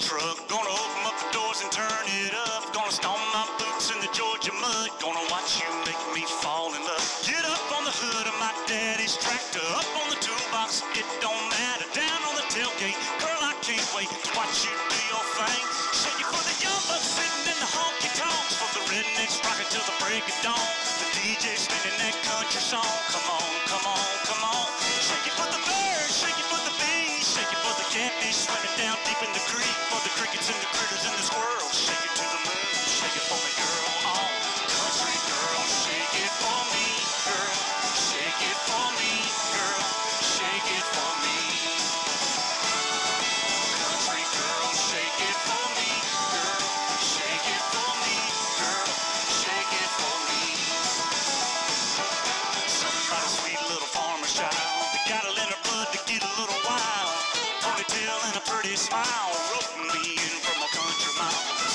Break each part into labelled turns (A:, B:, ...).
A: truck. Gonna open up the doors and turn it up. Gonna stomp my boots in the Georgia mud. Gonna watch you make me fall in love. Get up on the hood of my daddy's tractor. Up on the toolbox, it don't matter. Down on the tailgate, girl, I can't wait to watch you do your thing. Shake you for the young bucks sitting in the honky tonks. From the rednecks rocking till the break of dawn. The DJ spinning that country song. Come on, come on. Down deep in the creek, for the crickets and the critters in the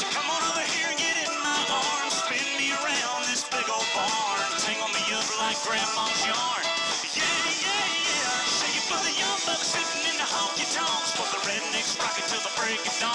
A: come on over here and get in my arms. Spin me around this big old barn. Grandma's yarn. Yeah, yeah, yeah. Shake it for the young bucks sitting in the honky tonks. For the rednecks rocking till the break of dawn.